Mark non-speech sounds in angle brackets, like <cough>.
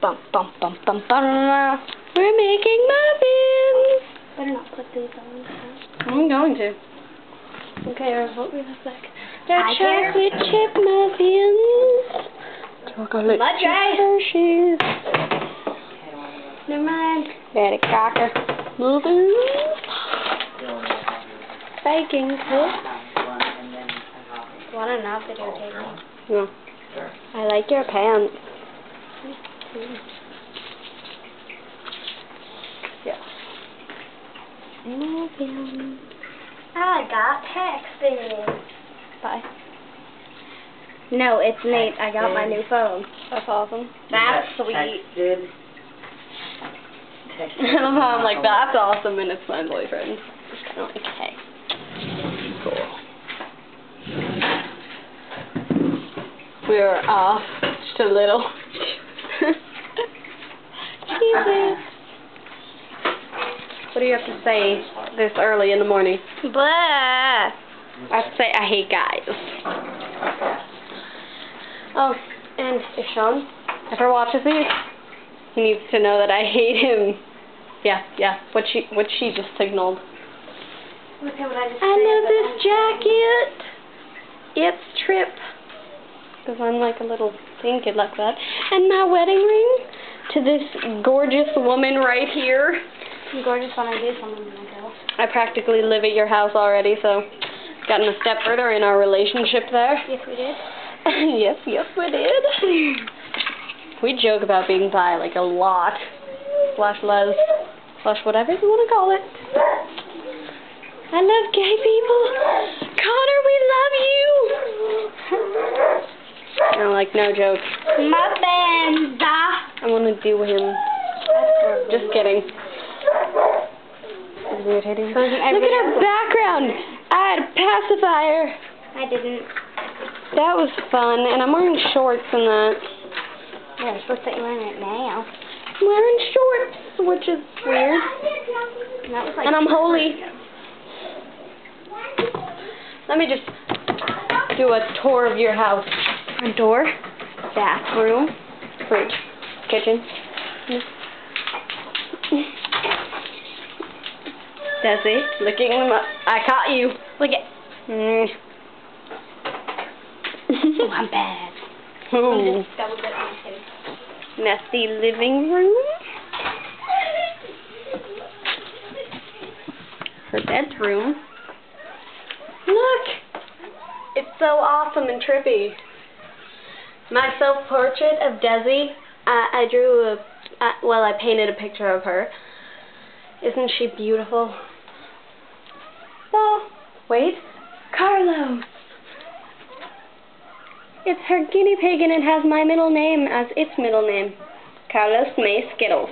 Bum, bum, bum, bum, bum. We're making muffins. Better not put these on. The front. I'm going to. Okay, or what we look like. They're I care. chocolate chip muffins. Chocolate Mud chip dry. Hershey's. Never mind. Betty Crocker. Muffins. Baking tips. Want to not videotape me? No. I like your pants. Yes. Muffins. I got texted. Bye. No, it's Nate. I got my new phone. That's awesome. That's sweet. Texted. Texted. I love how I'm like, that's awesome, and it's my boyfriend. It's kind of like, hey. We're off just a little. Jesus. What do you have to say this early in the morning? Blah. I have to say I hate guys. Oh, and if Sean ever watches these, he needs to know that I hate him. Yeah, yeah. What she what she just signaled. What I just I love this jacket. It's Trip. Because I'm like a little thing kid like that. And my wedding ring to this gorgeous woman right here. I'm gorgeous when I do something like that. I practically live at your house already, so gotten a step further in our relationship there. Yes, we did. <laughs> yes, yes, we did. We joke about being bi like a lot. Slash les. Slash whatever you want to call it. I love gay people. Connor, we love you. I'm like, no joke. Muffins. I want to do him. Just kidding. It's irritating. So Look at her background. I had a pacifier. I didn't. That was fun, and I'm wearing shorts and that. Yeah, I'm supposed to be wearing it now. I'm wearing shorts, which is weird. And like And I'm holy. Let me just do a tour of your house. Front door, bathroom, fridge, kitchen. Desi, licking them up. I caught you. Look at. Mm. Oh, I'm bad. Ooh. Just double dip my face. Messy living room. Her bedroom. Look! It's so awesome and trippy. My self-portrait of Desi, I, I drew a, uh, well, I painted a picture of her. Isn't she beautiful? Oh, wait. Carlos! It's her guinea pig and it has my middle name as its middle name. Carlos May Skittles.